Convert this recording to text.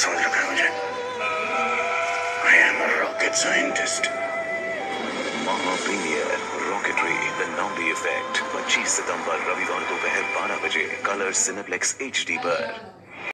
I am a rocket scientist. Mama Premier Rocketry, the Nambi effect. 25 September, Ravivar Dopehar 12 Colors Cineplex HD Bar.